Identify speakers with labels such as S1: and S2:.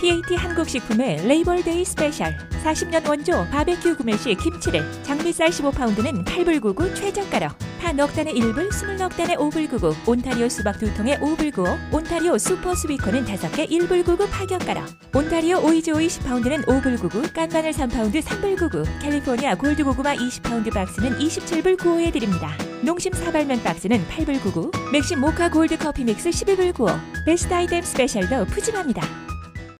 S1: PAT 한국식품의 레이벌데이 스페셜 40년 원조 바베큐 구매 시 김치를 장미쌀 15파운드는 8불 99 최저가로 파넉 단에 1불 20넉 단에 5불 99 온타리오 수박 2통에 5불 95 온타리오 슈퍼 스위커는 5개 1불 99 파격가로 온타리오 오이즈 오이 10파운드는 5불 99 깐마늘 3파운드 3불 99 캘리포니아 골드 고구마 20파운드 박스는 27불 95에 드립니다. 농심 사발면 박스는 8불 99 맥심 모카 골드 커피 믹스 11불 95 베스트 아이템 스페셜도 푸짐합니다.